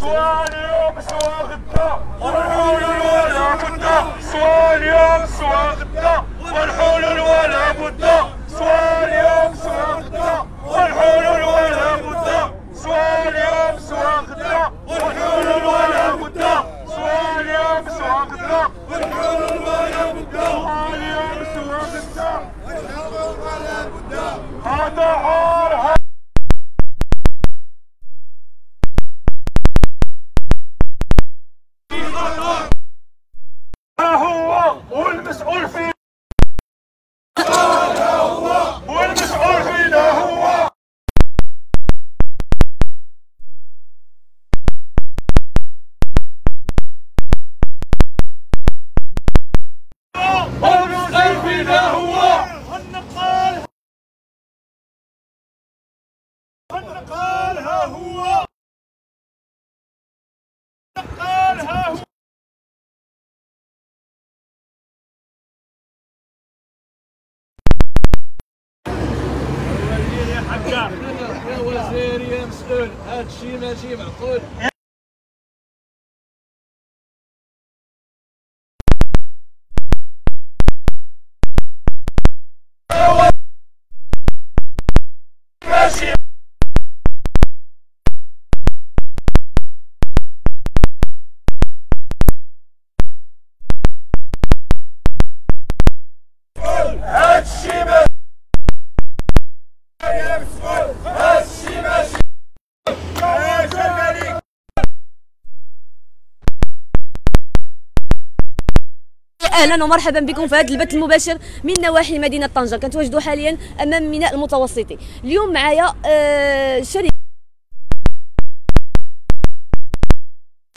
سواء اليوم سواء غدا. والحلول ولا بد سواء اليوم سواء غدا. والحلول ولا بد سواء اليوم سواء غدا. والحلول ولا بد سواء اليوم سواء غدا. والحلول ولا بد سواء اليوم سواء غدا. والحلول ولا بد سواء اليوم سواء غدا. هذا حار الشيء ماشي معقول. أهلا ومرحبا بكم في هذا البث المباشر من نواحي مدينة طنجة. كنتواجدوا حاليا امام ميناء المتوسطي. اليوم معايا آه، شركه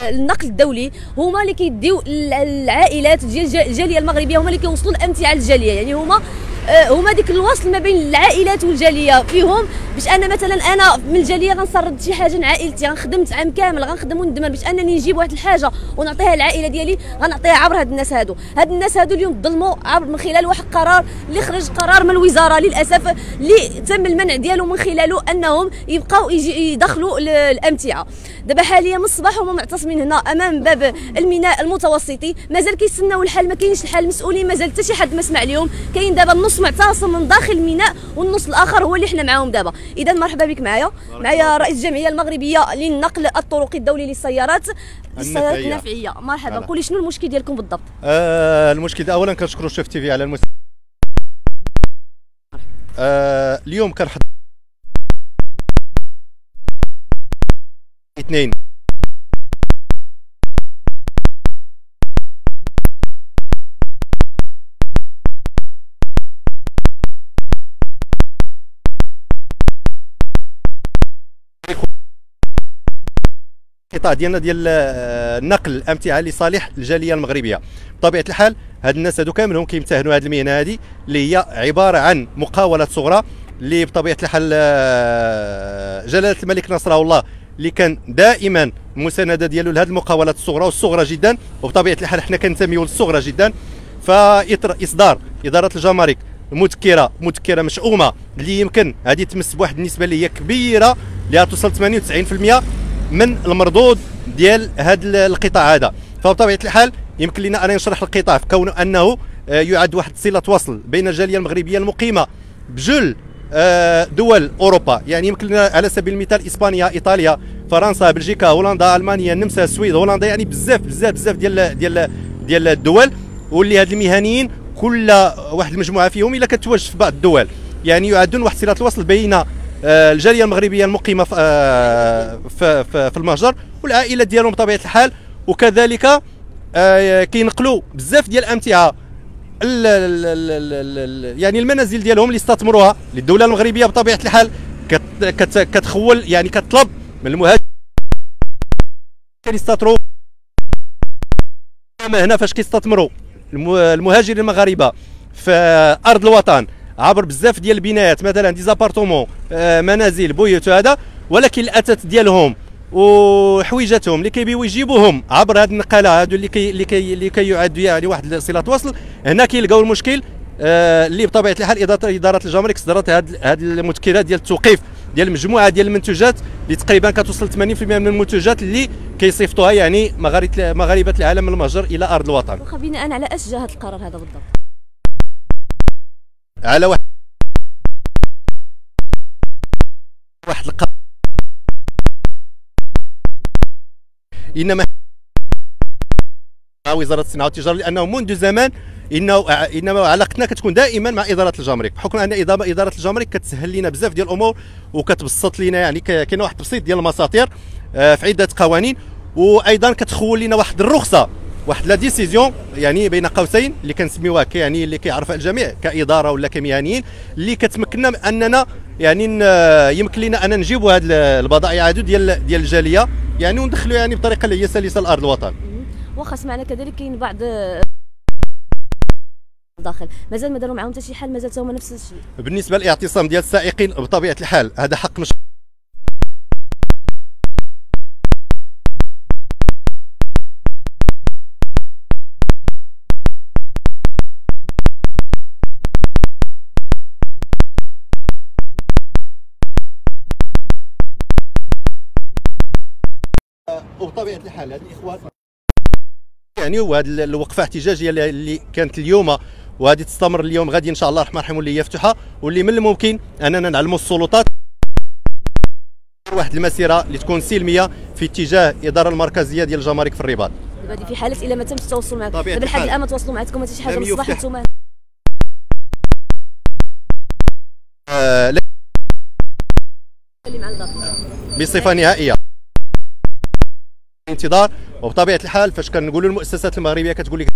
النقل الدولي هما اللي كيديو ال- العائلات ديال الج- الجالية المغربية هما اللي كيوصلوا الأمتعة للجاليه يعني هما آه، هما ديك الوصل ما بين العائلات والجالية. فيهم باش أنا مثلا أنا من الجالية غنسرد شي حاجة لعائلتي غنخدم عام كامل غنخدم وندمر باش أنني نجيب واحد الحاجة ونعطيها للعائلة ديالي غنعطيها عبر هاد الناس هادو. هاد الناس هادو اليوم ظلموا عبر من خلال واحد القرار اللي خرج قرار من الوزارة للأسف اللي تم المنع ديالو من خلاله أنهم يبقاو يدخلوا الأمتعة. دابا حاليا من الصباح هما معتصمين هنا أمام باب الميناء المتوسطي. مازال كيستناو الحل ما كاينش الحل المسؤولين مازال حتى شي حد ما سمع اليوم. كاين دابا النص معتصم من داخل الميناء والنص الآخر هو اللي حنا معاهم دابا. إذا مرحبا بك معايا. معايا رئيس الجمعية المغربية للنقل الطرقي الدولي للسيارات. النفعية. النفعية. مرحبا. قولي شنو المشكل ديالكم بالضبط؟ آه المشكل اولا كنشكروا شيف تي في على المس آه اليوم كنحضر اثنين. القطاع ديالنا ديال آه، نقل الأمتعة لصالح الجالية المغربية. بطبيعة الحال هاد الناس هادو كاملهم كيمتهنوا هذه المهنة هذه اللي هي عبارة عن مقاولات صغرى اللي بطبيعة الحال آه، جلالة الملك نصره الله اللي كان دائما المسانده ديالو لهذه المقاولات الصغرى والصغرى جدا. وبطبيعة الحال حنا كنتميو للصغرى جدا. فاطر إصدار إدارة الجمارك مذكرة مذكرة مشؤومة اللي يمكن هذه تمس بواحد النسبة اللي هي كبيرة اللي توصل 98% من المردود ديال هذا القطاع هذا. فبطبيعة الحال يمكن لنا أن نشرح القطاع كونه أنه آه، يعد واحد صلة وصل بين الجالية المغربية المقيمة بجل آه، دول أوروبا. يعني يمكن لنا على سبيل المثال إسبانيا إيطاليا فرنسا بلجيكا هولندا ألمانيا النمسا السويد هولندا. يعني بزاف بزاف بزاف ديال ديال ديال الدول. واللي هاد المهنيين كل واحد المجموعة فيهم إلا كتواجد في بعض الدول. يعني يعدون واحد صلة الوصل بين الجالية المغربية المقيمة في آه، في, في, المهجر والعائلة ديالهم بطبيعة الحال وكذلك آه، كينقلوا بزاف ديال الأمتعة ال- ال- ال- ال- ال- يعني المنازل ديالهم اللي استثمروها للدولة المغربية بطبيعة الحال كت كت كتخول يعني كتطلب من المهاجر كيستثمروا. هنا فاش كيستثمروا الم- المهاجرين المغاربة في أرض الوطن عبر بزاف ديال البنايات مثلا des appartements آه، منازل بيوت هذا. ولكن الاثاث ديالهم وحويجاتهم اللي كيبغيو يجيبوهم عبر هذه النقالة هادو اللي كي اللي كي اللي كيعد يعني واحد صلة وصل هنا كيلقاو المشكل آه، اللي بطبيعة الحال اداره الجمارك صدرت هذه المذكرات ديال التوقيف ديال مجموعة ديال المنتوجات اللي تقريبا كتوصل 80% من المنتوجات اللي كيصيفطوها يعني مغاربه العالم المهجر إلى أرض الوطن. بناء على اش جا هذا القرار هذا بالضبط. على واحد واحد القرار انما وزارة الصناعة والتجارة لأنه منذ زمان انه إنما علاقتنا كتكون دائما مع إدارة الجمارك بحكم أن اداره الجمارك كتسهل لنا بزاف ديال الأمور وكتبسط لنا يعني كاين واحد التبسيط ديال المساطير آه، في عدة قوانين وأيضا كتخول لنا واحد الرخصة. واحد لا ديسيزيون يعني بين قوسين اللي كنسميوها يعني اللي كيعرفها الجميع كإدارة ولا كمهنيين اللي كتمكننا أننا يعني يمكن لنا أن نجيبوا هذه البضائع هذو ديال ديال الجالية يعني وندخلوا يعني بطريقة اللي هي سلسه لأرض الوطن. واخا سمعنا كذلك كاين بعض داخل. مازال ما داروا معاهم حتى شي حل مازال هما نفس الشيء. بالنسبة للاعتصام ديال السائقين بطبيعة الحال هذا حق مش وبطبيعه الحال هذه الإخوان. يعني وهذه الوقفة احتجاجية اللي كانت اليوم وهذه تستمر اليوم غادي إن شاء الله الرحمن الرحيم واللي هي مفتوحه واللي من الممكن أننا نعلموا السلطات. واحد المسيرة اللي تكون سلمية في اتجاه الاداره المركزيه ديال الجمارك في الرباط. دابا في حالة إلا ما تمش التواصل معكم. دابا لحد الآن ما تواصلوا معكم حتى شي حاجة بصح يفتح. أنتم بصفة نهائية. انتظار. وبطبيعة الحال فاش كنقولوا المؤسسات المغربية كتقول لك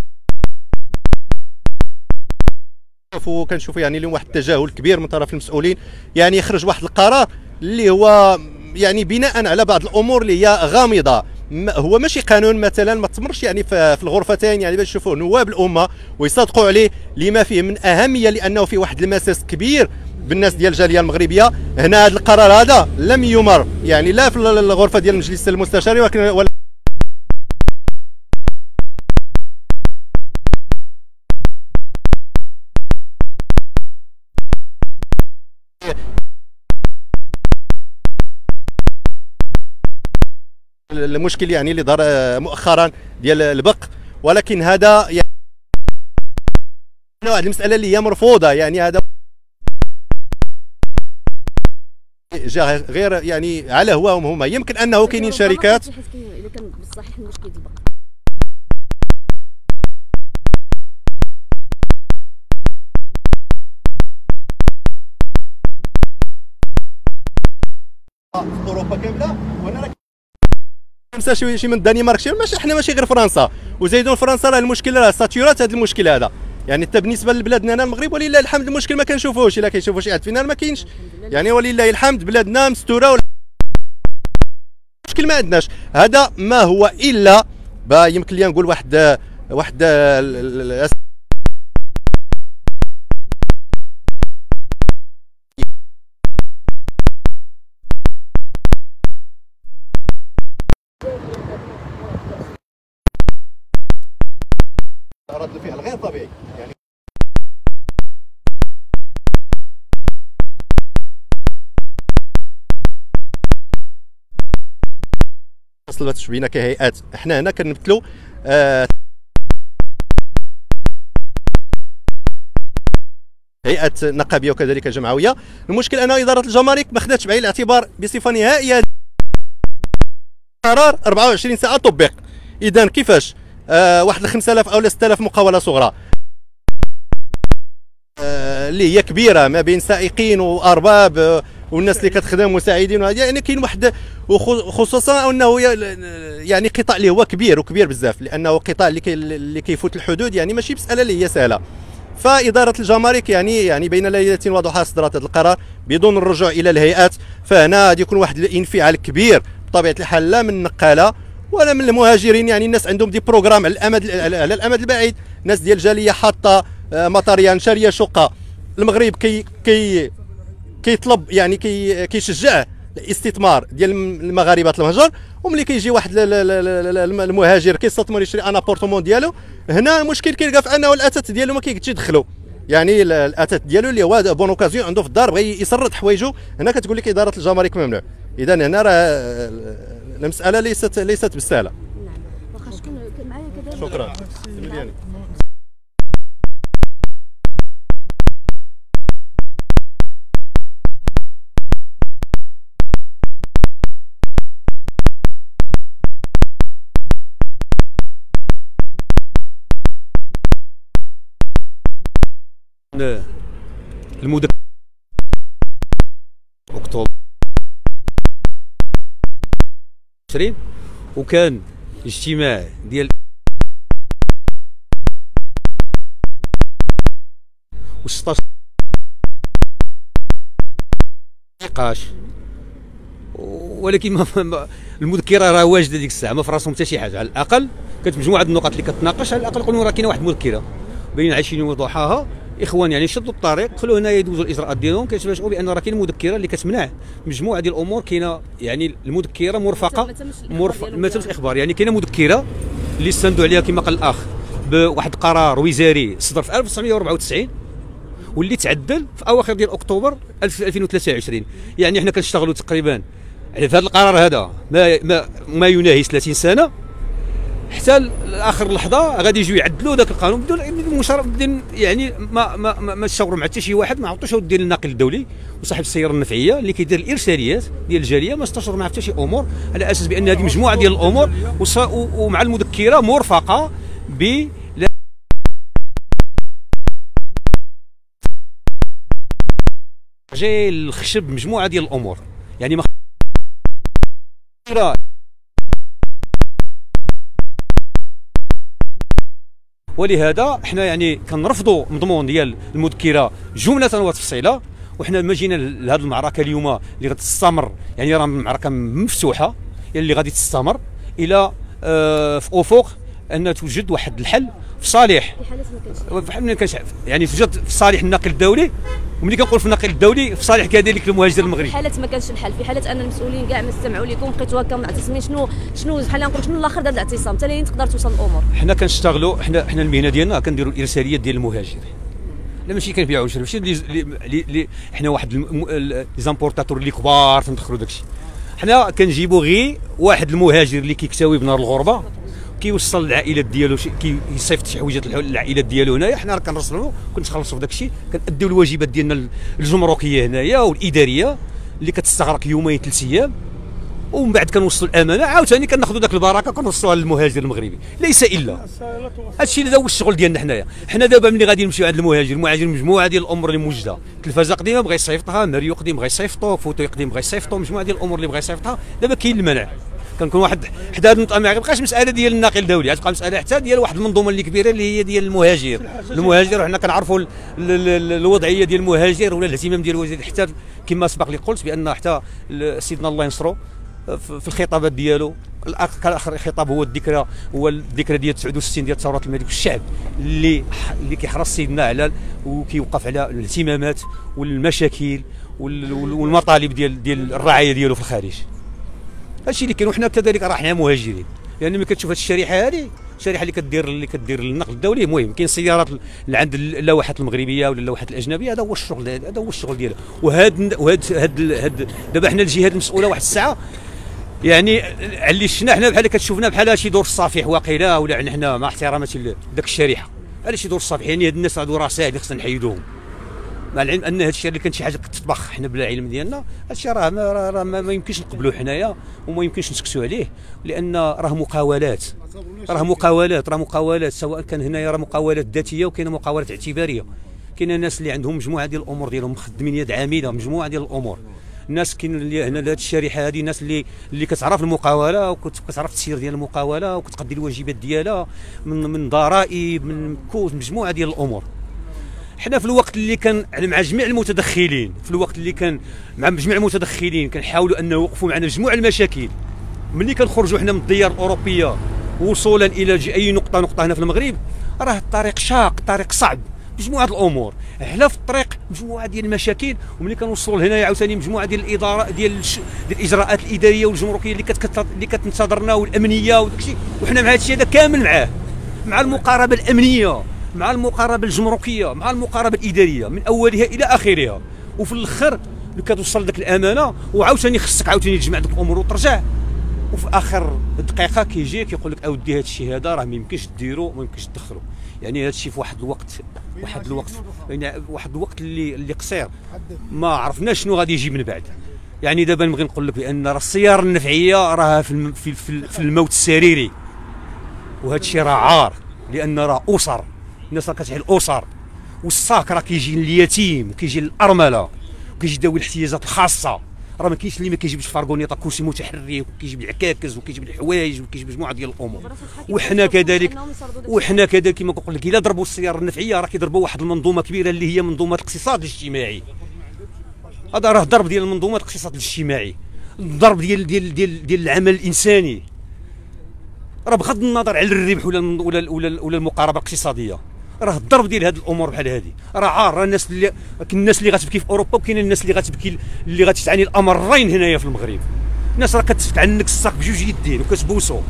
كنشوفوا كنشوفوا يعني اليوم واحد التجاهل كبير من طرف المسؤولين. يعني يخرج واحد القرار اللي هو يعني بناء على بعض الأمور اللي هي غامضة. هو ماشي قانون مثلا ما تمرش يعني في في الغرفتين يعني باش يشوفوا نواب الأمة ويصادقوا عليه لما فيه من أهمية لأنه فيه واحد المساس كبير بالناس ديال الجالية المغربية. هنا هذا القرار هذا لم يمر يعني لا في الغرفة ديال المجلس المستشاري ولكن المشكل يعني اللي ظهر آه، مؤخرا ديال البق. ولكن هذا يعني واحد المسألة اللي هي مرفوضة. يعني هذا جا غير يعني على هواهم هما. يمكن أنه كاينين شركات الا كان بصح المشكل ديال البقر في أوروبا كاملة. وأنا ننسى شي شي من الدنمارك شي ماشي إحنا ماشي غير فرنسا. وزيدون فرنسا راه المشكلة راه ساتورات هذا المشكل هذا. يعني حتى بالنسبة لبلادنا هنا المغرب ولله الحمد المشكل ما كنشوفوش إلا كيشوفوا شي عاد فينا ما كاينش. يعني ولله الحمد بلادنا مستورة المشكل ما عندناش. هذا ما هو الا يمكن لي نقول واحد واحد رد الفعل غير طبيعي. يعني فصل بينا كهيئات. إحنا هنا كنمثلوا آه هيئة نقابية وكذلك جمعوية. المشكل ان إدارة الجمارك ما خداتش بعين الاعتبار بصفة نهائية. قرار 24 ساعة طبق. اذا كيفاش؟ آه واحد 5000 أو 6000 مقاولة صغرى. آه، اللي هي كبيرة ما بين سائقين وأرباب آه، والناس اللي كتخدم مساعدين يعني كاين واحد خصوصا أنه يعني قطاع اللي هو كبير وكبير بزاف لأنه قطاع اللي كي اللي كيفوت الحدود يعني ماشي مساله اللي هي سهلة. فإدارة الجمارك يعني يعني بين ليلة وضحاها صدرت هذا القرار بدون الرجوع إلى الهيئات فهنا غادي يكون واحد الانفعال كبير بطبيعة الحال لا من النقالة ولا من المهاجرين يعني الناس عندهم des programmes على الامد على الأمد البعيد. ناس ديال الجاليه حاطة آه، شارية terrain شارية شقة. المغرب كي كي كيطلب يعني كي كيشجع الاستثمار ديال المغاربة المهجر وملي كيجي واحد المهاجر كيستثمر يشري un appartement ديالو هنا المشكل كيلقى في أنه الاثاث ديالو ما كيجيش يدخلوا يعني ال- الاثاث ديالو اللي هو بون أوكازيون عنده في الدار بغى يسرد حوايجو. هنا كتقول لك إدارة الجمارك ممنوع. اذا هنا راه المساله ليست ليست بالسهله نعم واخا شكون كان معايا كذلك شكرا. ملياني. المدة أكتوبر. 20 وكان اجتماع ديال و 16 نقاش. ولكن المذكرة راه واجدة ديك الساعة ما في راسهم حتى شي حاجة. على الأقل كانت مجموعة النقط اللي كتناقش على الأقل يقولوا راه كاينة واحد المذكرة. بين عشرين وضحاها اخوان يعني شدوا الطريق خلوا هنا يدوزوا الإجراءات ديالهم كيتباشروا بان راه كاين مذكرة اللي كتمنع. مجموعة ديال الأمور كاينة يعني المذكرة مرفقة ما تمش ما إخبار. يعني كاينة مذكرة اللي استندوا عليها كما قال الأخ بواحد قرار وزاري صدر في 1994 واللي تعدل في أواخر ديال أكتوبر 2023 يعني حنا كنشتغلوا تقريبا على هذا القرار هذا ما ما ما يناهز 30 سنة. حتى لاخر لحظة غادي يجيو يعدلوا ذاك القانون بدون بدون يعني ما ما ما, تشاوروا مع حتى شي واحد ما عطوش ديال الناقل الدولي. وصاحب السيارة النفعية اللي كيدير الإرساليات ديال الجالية ما استشروا مع حتى شي أمور على أساس بأن هذه مجموعة ديال الأمور ومع المذكرة مرفقه ب الخشب مجموعة ديال الأمور. يعني ما ولهذا إحنا يعني كنرفضوا مضمون ديال المذكرة جملة وتفصيلا وحنا ما جينا لهذه المعركة اليوم اللي غتستمر يعني راه معركة مفتوحة اللي غادي تستمر إلى آه في افق أن توجد واحد الحل في صالح. في حالة ما كانش يعني توجد في صالح الناقل الدولي وملي كنقول في الناقل الدولي في صالح كذلك المهاجر في المغربي حالة ما كانش الحل في حالة أن المسؤولين كاع ما استمعوا لكم بقيتوا هكا معتصمين شنو شنو بحال نقول شنو الآخر ديال الاعتصام؟ حتى لين تقدر توصل الأمور. حنا كنشتغلوا حنا حنا المهنة ديالنا كنديروا الارساليات ديال المهاجر. لا ماشي كنبيعوا شي ماشي اللي حنا واحد الم- ال- les importateurs اللي كبار تندخلوا داكشي. حنا كنجيبوا غير واحد المهاجر اللي كيكتوي بنار الغربة. كيوصل العائلات ديالو كيصيفط شي حويجات للعائلات ديالو هنايا حنا راه كنرسلوا كنتخلصوا داك الشيء كنأديو الواجبات ديالنا الجمركية هنايا والإدارية اللي كتستغرق يومين ثلاث أيام. ومن بعد كنوصلوا الأمانة عاوتاني كناخذوا ذاك البركة كنوصلوها للمهاجر المغربي. ليس إلا. هادشي اللي هو الشغل ديالنا حنايا. حنا دابا ملي غادي نمشيو عند المهاجر المهاجر مجموعة ديال الأمور اللي موجوده التلفازه قديمه بغى يصيفطها ماريو قديم بغى يصيفطو فوتوي قديم بغى يصيفطو مجموعة ديال الأمور اللي بغى يصيفطها. دابا كاين المنع. كنكون واحد حدا هاد النقطة ما غيبقاش مسألة ديال الناقل الدولي غتبقى مسألة حتى ديال واحد المنظومه اللي كبيره اللي هي ديال المهاجر. المهاجر وحنا كنعرفوا ال- ال- ال- الوضعية ديال المهاجر ولا الاهتمام ديال الوزير حتى كما سبق لي قلت بأن حتى سيدنا الله ينصرو في الخطابات ديالو الأخ- اخر خطاب هو الذكرى هو الذكرى ديال 69 ديال ثورة الملك والشعب اللي اللي كيحرص سيدنا على وكيوقف على الاهتمامات والمشاكل وال- وال- والمطالب ديال ديال الرعاية ديالو في الخارج. هادشي اللي كاين وحنا كذلك راه حنا مهاجرين. لأن ملي كتشوف هاد الشريحة هذه الشريحه اللي كدير اللي كدير النقل الدولي. المهم كاين سيارات اللي عند اللوحات المغربية ولا اللوحات الأجنبية هذا هو الشغل هذا هو الشغل ديالها. وهاد وهاد هاد هاد دابا حنا الجهات المسؤولة واحد الساعة يعني اللي شفنا حنا بحال كتشوفنا بحال شي دور الصفيح واقيلا ولا حنا مع احتراماتي لذاك الشريحة. بحال شي دور الصفيح. يعني هاد الناس هادو راه ساهل خصنا نحيدوهم. مع العلم أن هذا الشيء اللي كان شي حاجة كتطبخ حنا بلا علم ديالنا هذا الشيء راه ما, راه ما, ما يمكنش نقبلوه حنايا وما يمكنش نسكتوا عليه لأن راه مقاولات. راه مقاولات راه مقاولات سواء كان هنايا راه مقاولات ذاتية وكاينة مقاولات اعتبارية. كاين ناس اللي عندهم مجموعة ديال الأمور ديالهم مخدمين يد عاملة مجموعة ديال الأمور. الناس كاين اللي هنا لهاد الشريحة هذه ناس اللي اللي كتعرف المقاولة وكتعرف التسيير ديال المقاولة وكتقضي الواجبات ديالها من من ضرائب من كوز مجموعة ديال الأمور. حنا في الوقت اللي كان مع جميع المتدخلين في الوقت اللي كان مع جميع المتدخلين كنحاولوا ان نوقفوا معنا جميع المشاكل. ملي كنخرجوا حنا من الديار الأوروبية وصولا إلى أي نقطه نقطة هنا في المغرب راه الطريق شاق الطريق صعب مجموعة الأمور. حنا في الطريق مجموعة ديال المشاكل وملي كنوصلوا لهنا عاوتاني مجموعة ديال الاداره ديال. ديال الإجراءات الإدارية والجمركية اللي كت... اللي كتنتظرنا والأمنية وداك الشيء وحنا مع هذا الشيء هذا كامل معاه مع المقاربة الأمنية. مع المقاربة الجمركية مع المقاربة الإدارية من أولها إلى آخرها. وفي الآخر كتوصل لك الأمانة وعاوتاني خصك عاوتاني تجمع ديك الأمور وترجع. وفي آخر دقيقة كيجي كيقول لك أودي هذا الشيء هذا راه ما يمكنش ديرو ما يمكنش تدخلو. يعني هذا الشيء في واحد الوقت واحد الوقت يعني واحد الوقت اللي اللي قصير. ما عرفناش شنو غادي يجي من بعد. يعني دابا نبغي نقول لك بأن راه السيارة النفعية راها في الم- في في, في الموت السريري. وهذا الشيء راه عار لأن راه أسر. الناس راه كتعيل اسر والساك راه كيجي لليتيم وكيجي للارمله وكيجي ذوي الاحتياجات الخاصة. راه ما كاينش اللي ما كيجيبش فارغونيطه كرسي متحرك وكيجيب العكاكز وكيجيب الحوايج وكيجيب مجموعة ديال الأمور. وحنا كذلك وحنا كذلك كما كنقول لك إلا ضربوا السيارة النفعية راه كيضربوا واحد المنظومة كبيرة اللي هي منظومة الاقتصاد الاجتماعي. هذا راه ضرب ديال منظومه الاقتصاد الاجتماعي الضرب ديال ديال ديال ديال العمل الإنساني. راه بغض النظر على الربح ولا ولا, ولا المقاربة الاقتصادية. راه الضرب ديال هذه الأمور بحال هذه راه عار راه الناس اللي كاين الناس اللي غتبكي في أوروبا وكاين الناس اللي غتبكي اللي غتعاني الأمرين هنايا في المغرب. الناس راه كتعنك الساق بجوج يدين وكتبوسو.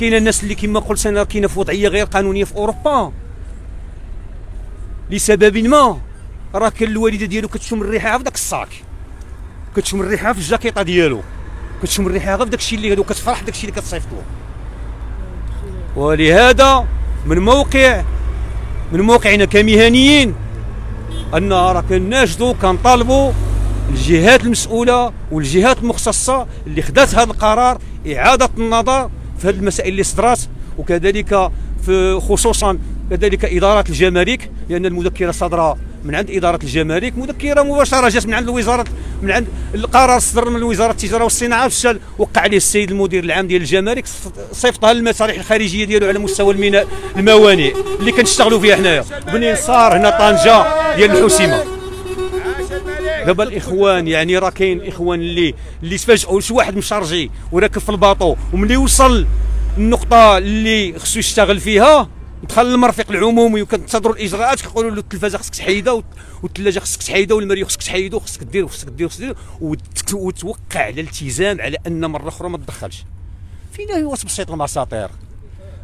كاين الناس اللي كما قلت أنا كاينة في وضعية غير قانونية في أوروبا. لسبب ما راه كان الوالدة ديالو كتشم الريحة في داك الصاك. كتشم الريحة في الجاكيطة ديالو. كتشم الريحة في داك الشيء اللي هادو كتفرح بداك الشيء اللي كتصيفط له ولهذا من موقع من موقعنا كمهنيين أن راه كناشدوا كنطالبوا الجهات المسؤولة والجهات المختصة اللي خدات هذا القرار إعادة النظر في هذه المسائل اللي صدرات وكذلك في خصوصا كذلك إدارة الجمارك لأن المذكرة صادرة من عند إدارة الجمارك مذكرة مباشرة جات من عند الوزاره من عند القرار صدر من وزارة التجارة والصناعة مشى وقع عليه السيد المدير العام ديال الجمارك صيفطها للمصالح الخارجية ديالو على مستوى الميناء الموانئ اللي كنشتغلوا فيها حنايا. منين صار هنا طنجة ديال الحسيمه دابا الإخوان يعني راه كاين إخوان اللي اللي تفاجئوا شي واحد مشارجي وراكب في الباطو وملي وصل النقطة اللي خصو يشتغل فيها دخل المرفق العمومي وكنتظروا الإجراءات كيقولوا له التلفازة خصك تحيدها والثلاجه خصك تحيدها والمريو خصك تحيدو خصك دير خصك دير خصك دير وت- وتوقع على الالتزام على أن مرة أخرى ما تدخلش. فين هو تبسيط المساطير.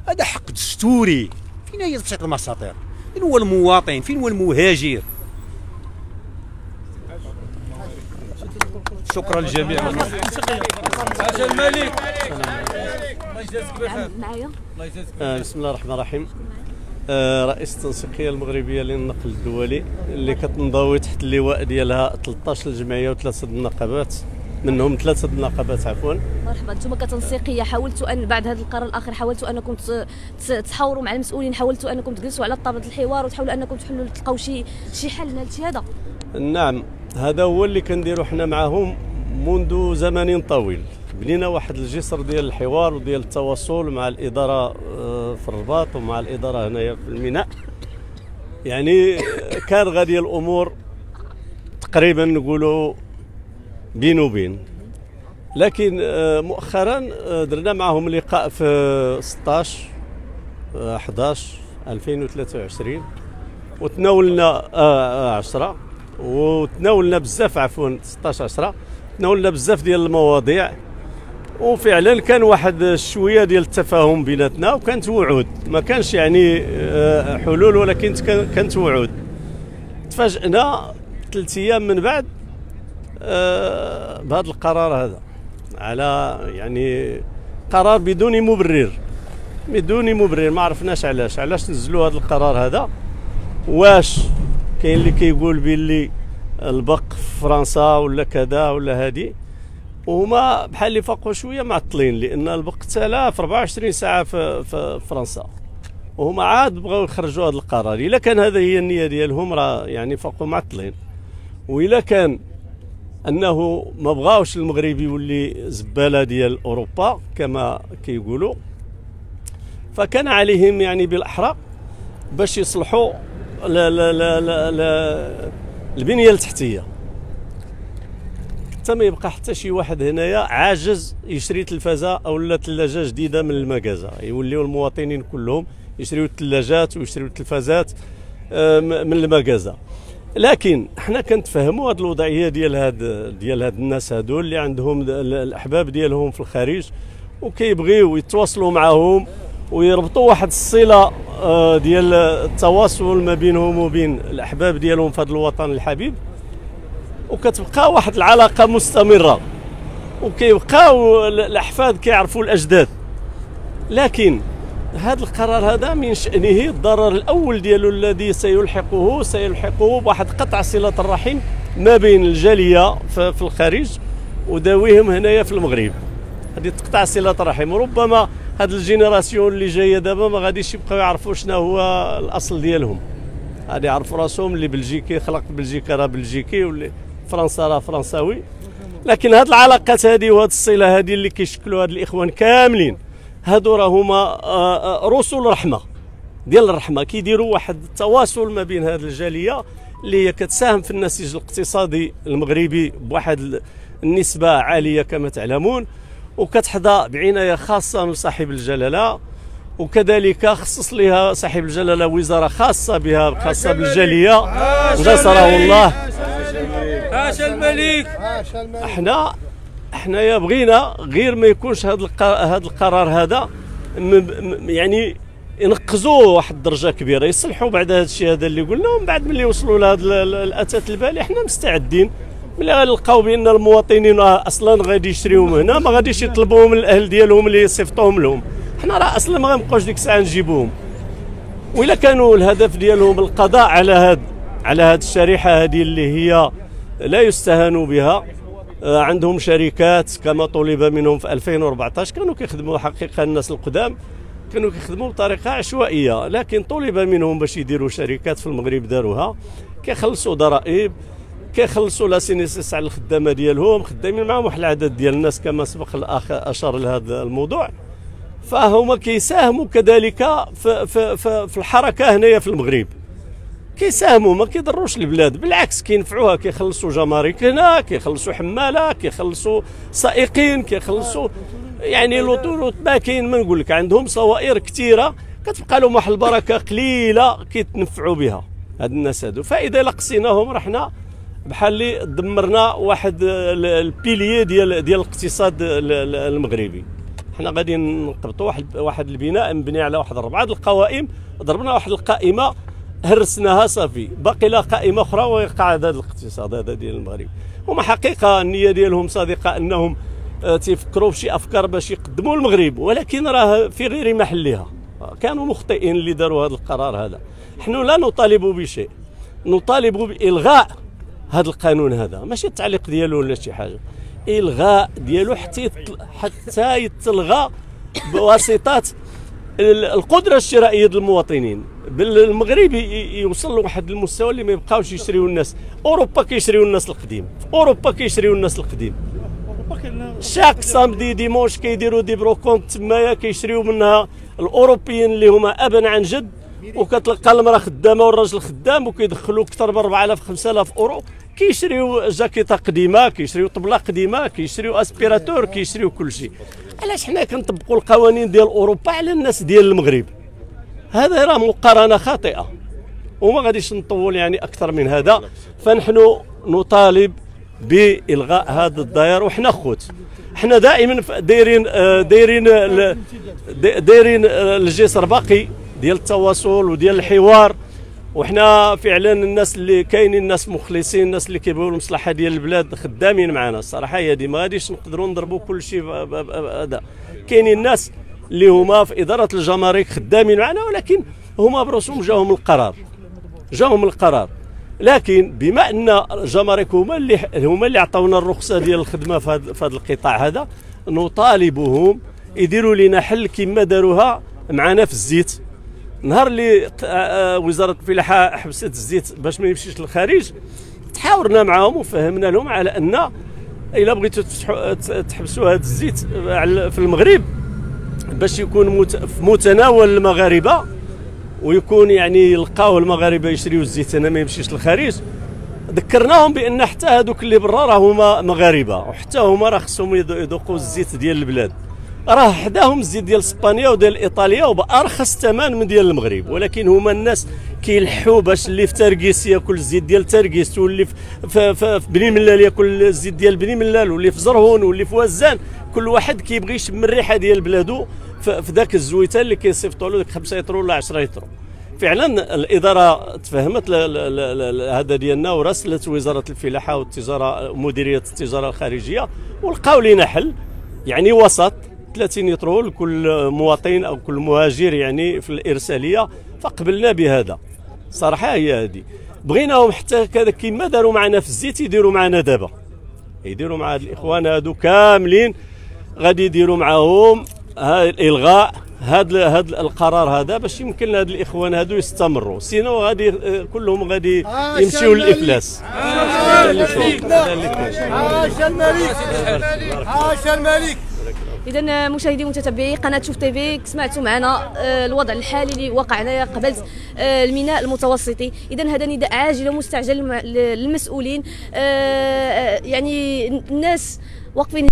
هذا حق دستوري. فين هي تبسيط المساطير. فين هو المواطن؟ فين هو المهاجر؟ شكرا للجميع. الملك الله يجازيك بخير. معايا. الله يجازيك آه، بسم الله الرحمن الرحيم. آه، رئيس التنسيقية المغربية للنقل الدولي اللي كتنضوي تحت اللواء ديالها 13 الجمعية وثلاثه النقابات منهم ثلاثة النقابات عفوا. مرحبا. أنتم كتنسيقية حاولتوا أن بعد هذا القرار الاخير حاولتوا أنكم تحاوروا مع المسؤولين حاولتوا أنكم تجلسوا على طاوله الحوار وتحاولوا أنكم تحلوا تلقاو شي شي حل لهذا هذا؟ نعم هذا هو اللي كنديروا حنا معهم منذ زمن طويل. بنينا واحد الجسر ديال الحوار وديال التواصل مع الإدارة آه، في الرباط ومع الإدارة هنايا في الميناء. يعني كان غادي الأمور تقريبا نقولوا بين وبين. لكن آه، مؤخرا آه، درنا معهم لقاء في 16 آه، 11 2023 وتناولنا آه، آه، 10 وتناولنا بزاف عفوا 16 10 تناولنا بزاف ديال المواضيع. وفعلا كان واحد شوية ديال التفاهم بيناتنا وكانت وعود. ما كانش يعني آه، حلول ولكن كان- كانت وعود. تفاجئنا ثلاث أيام من بعد آه، بهذا القرار هذا. على يعني قرار بدون مبرر. بدون مبرر. ما عرفناش علاش. علاش نزلوا هذا القرار هذا؟ واش؟ كاين اللي كيقول باللي البق في فرنسا ولا كذا ولا هادي. وهما بحال اللي فاقوا شوية معطلين لأن البق تالا في 24 ساعة في, في فرنسا. وهما عاد بغاو يخرجوا هذا القرار. إلا كان هذا هي النية ديالهم راه يعني فاقوا معطلين. وإلا كان أنه ما بغاوش المغرب يولي زبالة ديال أوروبا كما كيقولوا. فكان عليهم يعني بالاحرى باش يصلحوا البنية التحتية. حتى ما يبقى حتى شي واحد هنايا عاجز يشري تلفازة أو لا ثلاجه جديدة من المكازا يوليو المواطنين كلهم يشريو الثلاجات ويشريو التلفازات آه، من المكازا لكن حنا كنتفهموا هذه الوضعية ديال هاد ديال هاد الناس هادول اللي عندهم ال- الأحباب ديالهم في الخارج وكيبغيو يتواصلوا معهم ويربطوا واحد الصلة آه، ديال التواصل ما بينهم وبين الأحباب ديالهم في هذا الوطن الحبيب. وكتبقى واحد العلاقة مستمرة. وكيبقاو ال- الأحفاد كيعرفوا الأجداد. لكن هذا القرار هذا من شأنه الضرر الأول ديالو الذي سيلحقه سيلحقه بواحد قطع صلة الرحم ما بين الجالية في الخارج وذويهم هنايا في المغرب. هذه تقطع صلة الرحم. وربما هاد ال génération اللي جاية دابا ما غاديش يبقاو يعرفوا شنو هو الأصل ديالهم. غادي يعرفوا راسهم اللي بلجيكي خلق بلجيكا راه بلجيكي واللي فرنسا راه فرنساوي. لكن هاد العلاقات هذه وهاد الصلة هذه اللي كيشكلوا هاد الإخوان كاملين هادو راه هما آه، آه، رسل رحمة ديال الرحمة. كيديروا واحد التواصل ما بين هذه الجالية اللي هي كتساهم في النسيج الاقتصادي المغربي بواحد النسبة عالية كما تعلمون. وكتحظى بعناية خاصة من صاحب الجلالة. وكذلك خصص لها صاحب الجلالة وزارة خاصة بها خاصة بالجالية. نصره الله. عاش الملك. إحنا إحنا بغينا غير ما يكونش هذا هذا القرار هذا يعني ينقزوه واحد الدرجة كبيرة يصلحوا بعد هذا الشيء هذا اللي قلنا ومن بعد ملي يوصلوا لهذا ال- ال- الاثاث البالي إحنا مستعدين. ملي غنلقاو بأن المواطنين أصلا غادي يشريوهم هنا ما غاديش يطلبوهم من الأهل ديالهم اللي يصيفطوهم لهم. حنا راه أصلا ما غنبقاوش ديك الساعة نجيبوهم. وإلا كانوا الهدف ديالهم القضاء على هاد على هاد الشريحة هذه اللي هي لا يستهان بها. آه، عندهم شركات كما طلب منهم في 2014 كانوا كيخدموا حقيقة الناس القدام كانوا كيخدموا بطريقة عشوائية. لكن طلب منهم باش يديروا شركات في المغرب داروها كيخلصوا ضرائب كيخلصوا لا سينيسيس على الخدامة ديالهم خدامين معهم واحد العدد ديال الناس كما سبق الأخ أشار لهذا الموضوع. فهما كيساهموا كذلك في, في, في, في الحركة هنايا في المغرب. كيساهموا ما كيضروش البلاد. بالعكس كينفعوها كيخلصوا جمارك هنا كيخلصوا حمالة كيخلصوا سائقين كيخلصوا يعني لوطوروت ما كاين ما نقول لك عندهم صوائر كثيرة كتبقى لهم واحد البركة قليلة كيتنفعوا بها. هاد الناس هادو. فإذا لقصيناهم رحنا بحال اللي دمرنا واحد ال- البيليي ديال ديال الاقتصاد ال- ال- المغربي. حنا غادي نقبطوا واحد واحد البناء مبني على واحد اربعه القوائم ضربنا واحد القائمة هرسناها صافي. باقي لها قائمة أخرى ويقع هذا الاقتصاد هذا ديال المغرب. هما حقيقة النية ديالهم صادقه أنهم آه، تيفكروا بشي أفكار باش يقدموا المغرب ولكن راه في غير محلها. كانوا مخطئين اللي داروا هذا القرار هذا. نحن لا نطالب بشيء. نطالب بإلغاء هذا القانون هذا. ماشي التعليق ديالو ولا شي حاجة. إلغاء ديالو حتى حتى يتلغى بواسطه القدرة الشرائية ديال المواطنين. بال- المغرب ي- ي- يوصل لواحد المستوى اللي ما يبقاوش يشريو الناس. أوروبا كيشريو الناس القديم. أوروبا كيشريو الناس القديم. chaque samedi dimanche كيديروا des brocantes تمايا كيشريو منها الأوروبيين اللي هما ابا عن جد وكتلقى المرأة خدامة والراجل خدام وكيدخلوا أكثر ب 4000 5000 أورو. كيشريو جاكيطه قديمه كيشريو طبلة قديمة كيشريو aspirateur كيشريو كل شيء. علاش حنا كنطبقوا القوانين ديال أوروبا على الناس ديال المغرب؟ هذا راه مقارنة خاطئة وما غاديش نطول يعني أكثر من هذا. فنحن نطالب بإلغاء هذا الظهير وحنا خوت. حنا دائما دايرين آه، دايرين دايرين آه، الجسر باقي ديال التواصل وديال الحوار. وحنا فعلا الناس اللي كاينين الناس مخلصين الناس اللي كيبغيو المصلحة ديال البلاد خدامين معنا الصراحة هي دي ما غاديش نقدروا نضربوا كل شيء هذا. كاينين الناس اللي هما في إدارة الجمارك خدامين معنا ولكن هما برسوم جاهم القرار. جاهم القرار. لكن بما أن الجمارك هما اللي هما اللي عطاونا الرخصة ديال الخدمة في هذا القطاع هذا نطالبهم يديروا لنا حل كما داروها معنا في الزيت. نهار اللي وزارة الفلاحة حبست الزيت باش ما يمشيش للخارج تحاورنا معاهم وفهمنا لهم على أن إلا بغيتوا تحبسوا هذا الزيت في المغرب باش يكون في متناول المغاربة ويكون يعني يلقاو المغاربة يشريوا الزيت هنا ما يمشيش للخارج. ذكرناهم بأن حتى هذوك اللي برا راه هما مغاربة وحتى هما راه خصهم يذو- يذوقوا الزيت ديال البلاد. راه حداهم الزيت ديال اسبانيا وديال ايطاليا وبارخص ثمن من ديال المغرب ولكن هما الناس كيلحوا باش اللي في تركيس ياكل الزيت ديال تركيس واللي في, في, في, في بني ملال ياكل الزيت ديال بني ملال واللي في زرهون واللي في وزان كل واحد كيبغي يشم الريحه ديال بلادو في ذاك الزويتة اللي كيصيفطوا له ديك 5 يترو ولا 10 يترو فعلا الإدارة تفهمت هذا ديالنا وراسلت وزارة الفلاحة والتجارة مديرية التجارة الخارجية ولقاو لنا حل يعني وسط 30 يطرو لكل مواطن أو كل مهاجر يعني في الإرسالية فقبلنا بهذا. صراحة هي هذه. بغيناهم حتى كذا كما داروا معنا في الزيت يديروا معنا دابا. يديروا مع هاد الإخوان هادو كاملين. غادي يديروا معاهم ها الإلغاء هذا هذا القرار هذا باش يمكن هاد الإخوان هادو يستمروا. سينو غادي آه، كلهم غادي يمشيو للإفلاس. اللي كاين. عاش الملك عاش الملك اذا مشاهدي متتبعي قناة شوف تي في سمعتوا معنا آه، الوضع الحالي اللي وقع هنايا قبل آه، الميناء المتوسطي. اذا هذا نداء عاجل ومستعجل للمسؤولين آه، يعني الناس واقفين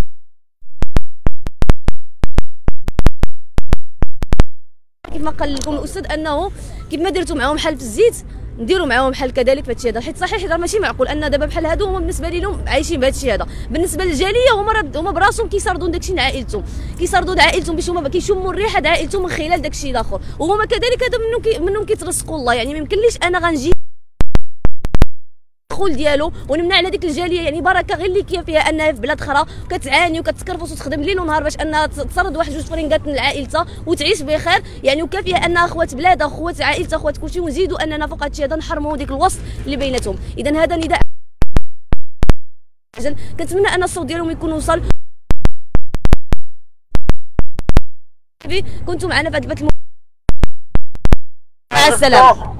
كيف ما قال لكم الأستاذ أنه كيف ما درتوا معاهم حل في الزيت نديروا معاهم حل كذلك في هادشي هذا. حيت صحيح راه ماشي معقول أن دابا بحال هادو هما بالنسبة لهم عايشين بهذا الشيء هذا. بالنسبة للجالية هما هما براسهم كيساردوا داكشي لعائلتهم كيساردوا عائلتهم باش هما كيشموا الريحة د عائلتهم من خلال داكشي الآخر. وهما كذلك هذا منهم كي منهم كيترزقوا الله. يعني ما يمكنليش أنا غنجي الدخول ديالو ونمنع على ديك الجالية يعني بركة غير اللي كاين فيها أنها في بلاد أخرى كتعاني وكتكرفس وتخدم ليل ونهار باش أنها تسرد واحد جوج فرينكات لعائلتها وتعيش بخير. يعني وكافيه أنها أخوات بلادها أخوات عائلتها أخوات كلشي ونزيدوا اننا فوق هادشي هذا نحرموا ديك الوسط اللي بيناتهم. اذا هذا نداء. كنتمنى أن الصوت ديالهم يكون وصل. كنتم معنا في هذا البث مع السلامة.